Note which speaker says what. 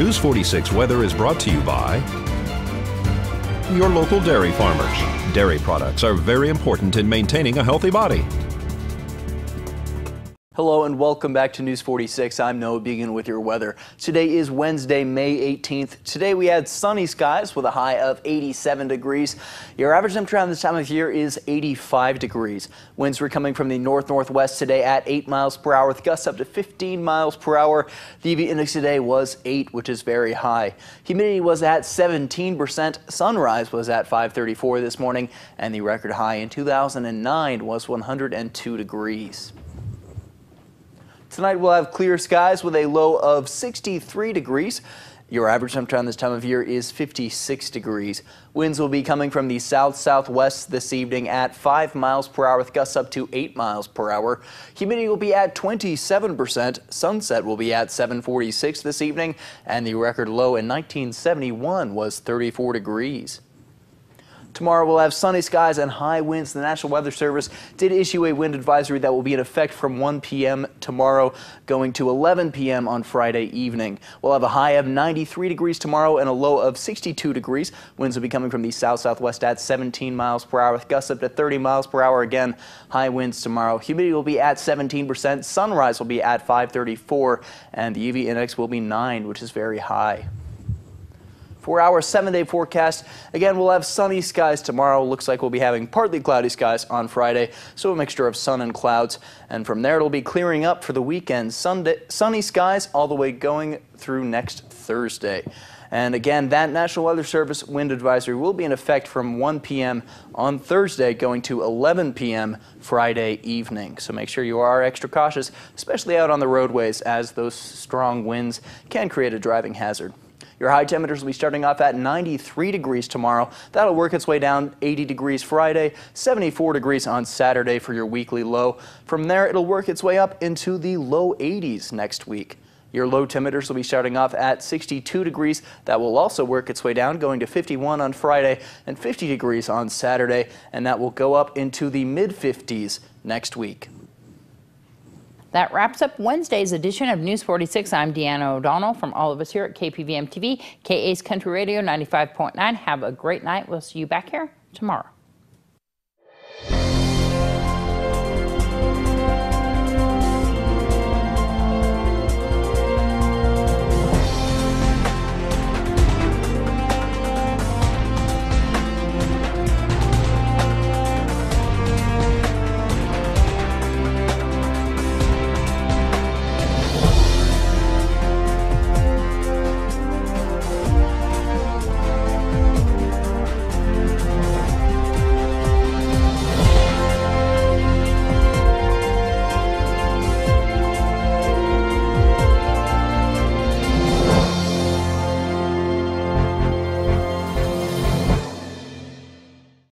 Speaker 1: News 46 weather is brought to you by your local dairy farmers. Dairy products are very important in maintaining a healthy body.
Speaker 2: Hello and welcome back to News 46. I'm Noah Begin with your weather. Today is Wednesday, May 18th. Today we had sunny skies with a high of 87 degrees. Your average temperature around this time of year is 85 degrees. Winds were coming from the north-northwest today at 8 miles per hour with gusts up to 15 miles per hour. The UV index today was 8, which is very high. Humidity was at 17%. Sunrise was at 534 this morning and the record high in 2009 was 102 degrees. Tonight we'll have clear skies with a low of 63 degrees. Your average temperature on this time of year is 56 degrees. Winds will be coming from the south-southwest this evening at 5 miles per hour with gusts up to 8 miles per hour. Humidity will be at 27%. Sunset will be at 746 this evening and the record low in 1971 was 34 degrees. Tomorrow we'll have sunny skies and high winds. The National Weather Service did issue a wind advisory that will be in effect from 1 p.m. tomorrow going to 11 p.m. on Friday evening. We'll have a high of 93 degrees tomorrow and a low of 62 degrees. Winds will be coming from the south-southwest at 17 miles per hour with gusts up to 30 miles per hour. Again, high winds tomorrow. Humidity will be at 17%. Sunrise will be at 534 and the UV index will be 9, which is very high. For our seven-day forecast, again, we'll have sunny skies tomorrow. Looks like we'll be having partly cloudy skies on Friday, so a mixture of sun and clouds. And from there, it'll be clearing up for the weekend. Sunday, sunny skies all the way going through next Thursday. And again, that National Weather Service wind advisory will be in effect from 1 p.m. on Thursday going to 11 p.m. Friday evening. So make sure you are extra cautious, especially out on the roadways as those strong winds can create a driving hazard. Your high temperatures will be starting off at 93 degrees tomorrow. That'll work its way down 80 degrees Friday, 74 degrees on Saturday for your weekly low. From there, it'll work its way up into the low 80s next week. Your low temperatures will be starting off at 62 degrees. That will also work its way down, going to 51 on Friday and 50 degrees on Saturday, and that will go up into the mid 50s next week.
Speaker 3: That wraps up Wednesday's edition of News 46. I'm Deanna O'Donnell from all of us here at KPVM TV, KA's Country Radio 95.9. Have a great night. We'll see you back here tomorrow.